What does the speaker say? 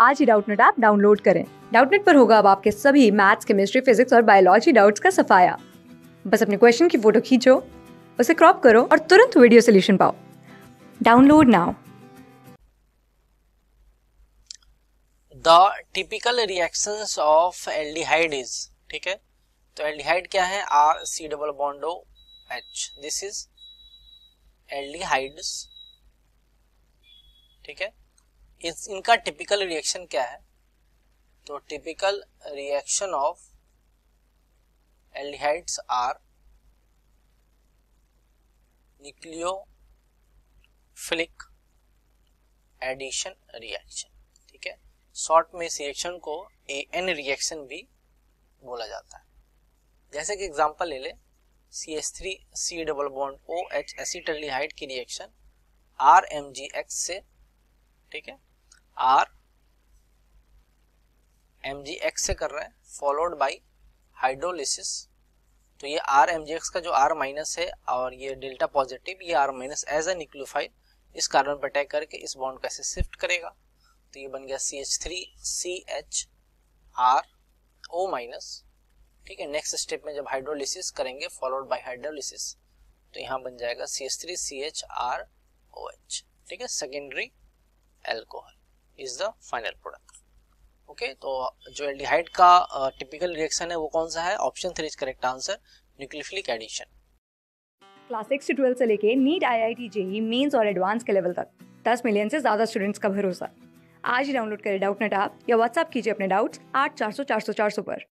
आज ही Doubtnut app download करें। डाउटनेट पर होगा अब आपके सभी मैथ्स, केमिस्ट्री, फिजिक्स और बायोलॉजी डाउट्स का सफाया। बस अपने क्वेश्चन की फ़ोटो खींचो, उसे क्रॉप करो और तुरंत वीडियो सोल्यूशन पाओ। Download now. The typical reactions of aldehyde is ठीक है? तो एल्डिहाइड क्या है? R C double bond O H this is aldehydes ठीक है? इनका टिपिकल रिएक्शन क्या है? तो typical reaction of aldehydes are nucleophilic addition reaction ठीक है? शॉर्ट में इस रिएक्शन को ए एन रिएक्शन भी बोला जाता है। जैसे कि एग्जांपल ले ले C S three C double bond O H acetaldehyde की reaction R M G X से, ठीक है? आर एम जी एक्स से कर रहे हैं फॉलोड बाई हाइड्रोलिसिस तो ये आर एम जी एक्स का जो आर माइनस है और ये डेल्टा पॉजिटिव ये R minus as a nucleophile इस कार्बन पर अटैक करके इस बॉन्ड को ऐसे शिफ्ट करेगा। तो ये बन गया C H three C H R O minus ठीक है नेक्स्ट स्टेप में जब हाइड्रोलिसिस करेंगे फॉलोड बाय हाइड्रोलिसिस तो यहाँ बन जाएगा C H three C H R O H ठीक है secondary alcohol is the final product okay तो जो एल्डिहाइड का टिपिकल रिएक्शन है वो कौन सा है? Option three is correct answer nucleophilic addition class six से ट्वेल्थ से लेके NEET I I T JEE mains और एडवांस के लेवल तक, दस मिलियन से ज़्यादा स्टूडेंट्स का भरोसा। आज ही डाउनलोड करें डाउट नेट आप या व्हाट्सअप कीजिए अपने डाउट्स आठ चार सौ चार सौ चार सौ पर।